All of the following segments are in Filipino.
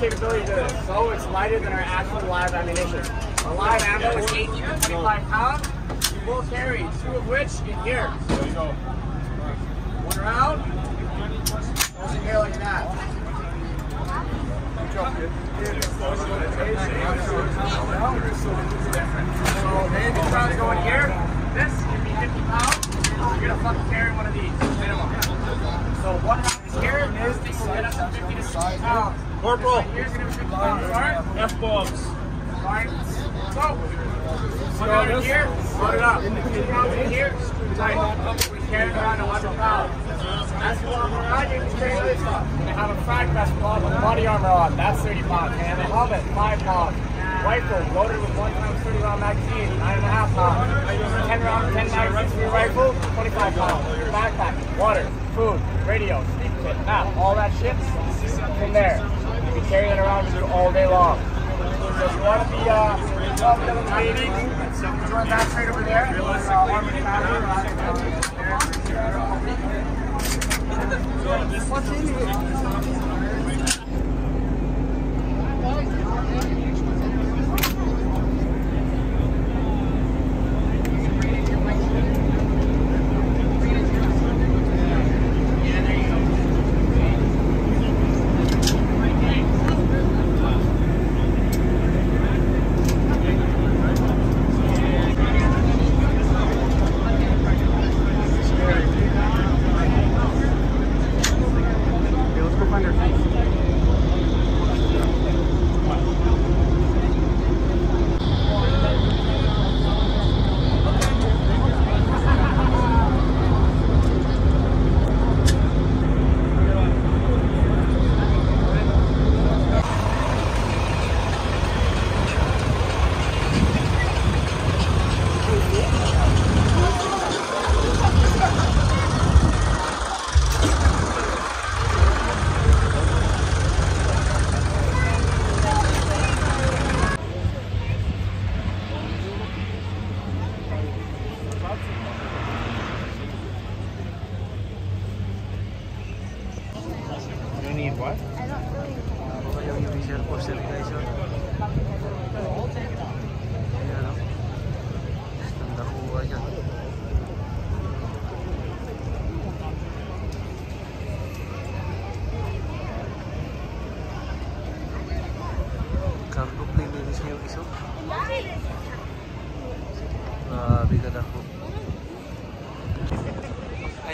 capability to this. So it's lighter than our actual live ammunition. Our live ammo is 18 to 25 pounds. You will carry two of which in here. There you go. One round. Goes in here like that. So then these rounds go in here. This can be 50 pounds. You're gonna fucking carry one of these minimum. So one round is here. Thing will get up to 50 to 60 pounds. Corporal. This right here's gonna be 50 pounds. Alright? F-bombs. Alright. So one round here. Load it up. Two rounds in here. Tight. We carry around 11 pounds. As you walk around, you can carry this stuff. They have a frag vest with body armor on. That's 30 pounds. They have a helmet, 5 pounds. Rifle loaded with one times 30 round magazine, 9.5 pounds. 10 round, 10 magazines for your rifle, 25 pounds. Backpack, water, food, radio, sleep kit, map, all that shit in there. Carry that around with you all day long. So if you want to be uh, welcome to the Navy, join that straight over there. Uh, What's in here?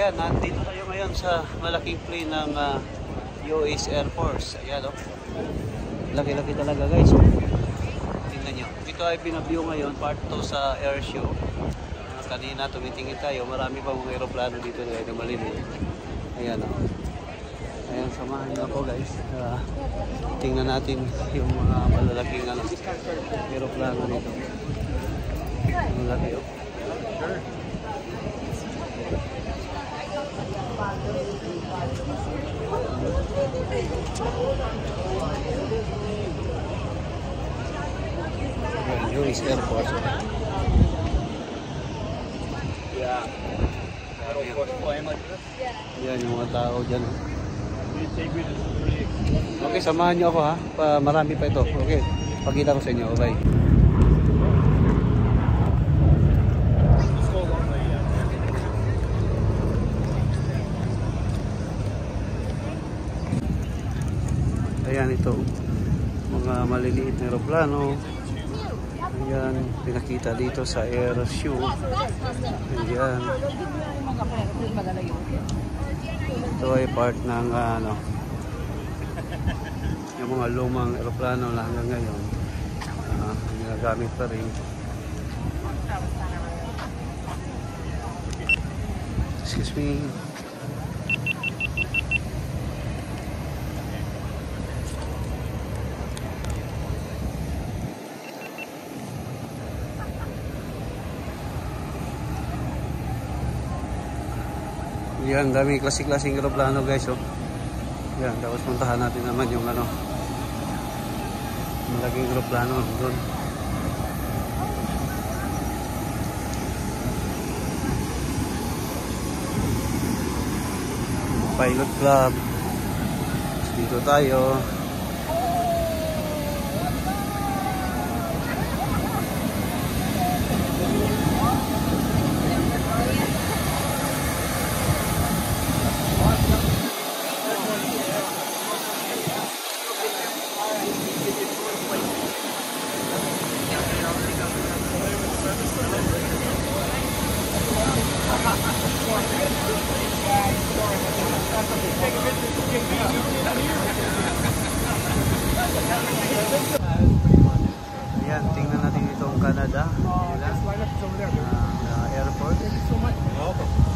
Ayan, nandito tayo ngayon sa malaking plane ng ah, US Air Force. Ayan o. Laki-laki talaga guys. Tingnan nyo. Ito ay binabiyo ngayon, part 2 sa air show. Ah, kanina tumitingin tayo, marami pa mga aeroplano dito na malilit. Ayan o. Ayan, samahan nyo ako guys. Ah, tingnan natin yung mga malalaking ano, aeroplano dito. Ang laki o. Oh. Okay, samahan niyo ako ha. Pa, marami pa ito. Okay, pakita ko sa inyo. Bye. Ayan ito. Mga maliliit na aeroplano. Ayan, pinakita dito sa air show. Ayan. Ito ay part ng ah, ano yung mga lumang eroplano na hanggang ngayon ah, ginagamit pa rin. Excuse me. Yan, dami klase-klaseng aeroplano guys. Oh. Yan, tapos puntahan natin naman yung ano, malaking aeroplano doon. Pilot Club. Dito tayo. Ayan, tingnan natin dito ang Canada. Uh, uh, airport. Thank you so much. Okay.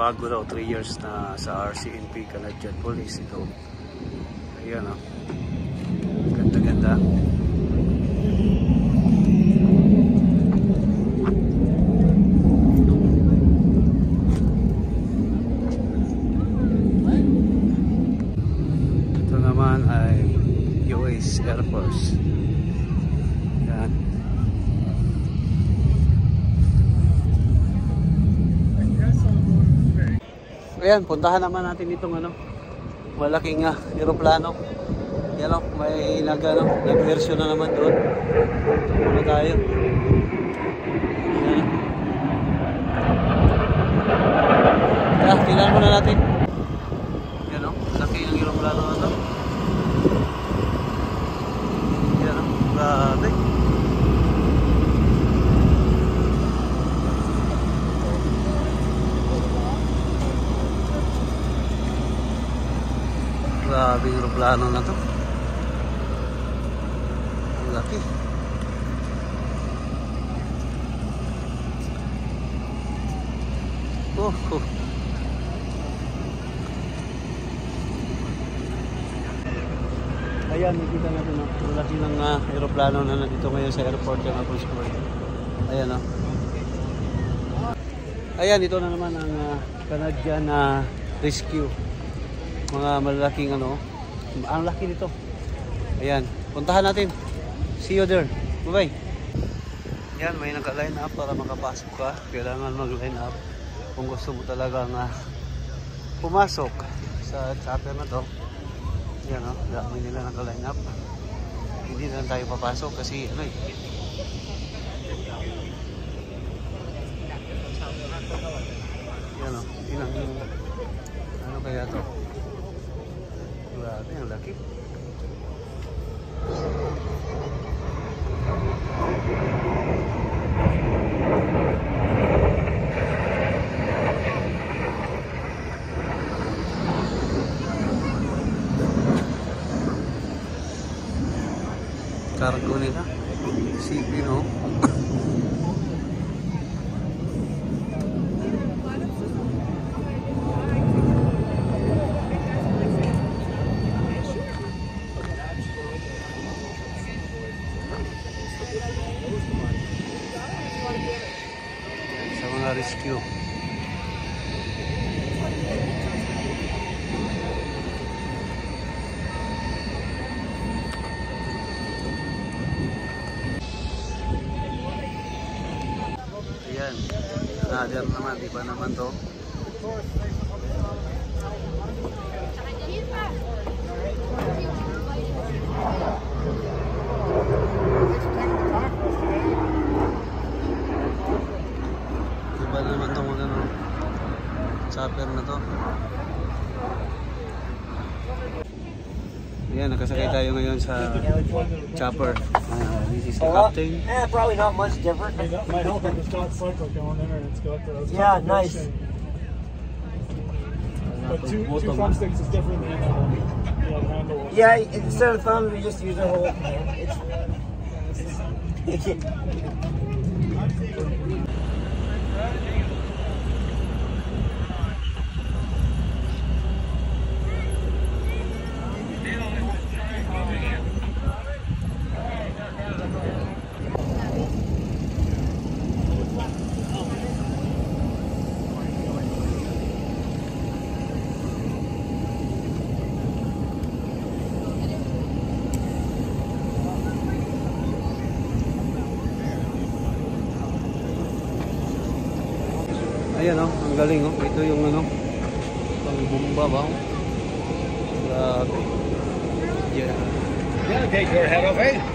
Bago daw. 3 years na sa RCMP Canadian Police. Ito. Ayan, oh. Ganda-ganda. Ito naman ay US Air Force. Yan. Ayan, puntahan naman natin itong ano, malaking uh, aeroplano. Yan o, may nag, ano, nag-version na naman doon. Ito muna tayo. Ayan. Ah, tingnan muna natin. Yan o, laki ng aeroplano na to. Yan o, grabe. Yung aeroplano na to. Ang laki. Oh, oh. Ayan, nakita natin ang laki ng uh, aeroplano na nandito ngayon sa airport ng Apples Court. Ayan o. Ayan, ito na naman ang uh, Canadian na rescue mga malalaking ano ang laki nito. Ayan puntahan natin. See you there. Bye bye yan may naka-line up para makapasok ka. Kailangan mag-line up kung gusto mo talagang uh, pumasok sa chapter na to. Yan o, oh, dami nila naka-line up. Hindi na tayo papasok kasi ano eh. Yan o, ilang ano kaya to Grabe, ang laki. Cargo nila. CP, no? sa mga rescue. Ayan. Another ba naman to? Iba naman itong ano, chopper na to. Ayan, nakasakay tayo ngayon sa chopper. Uh, well, probably not much different. I that might help if it's got cycle going there and it's got. Yeah, nice. But two, two thumbsticks is different than handle. Yeah, instead of thumb, we just use a whole. It's, it's, it's, it's, galing oh. Ito yung ano, pang bumba ba? oh. Grabe. Yeah. Yeah, take your head off, eh?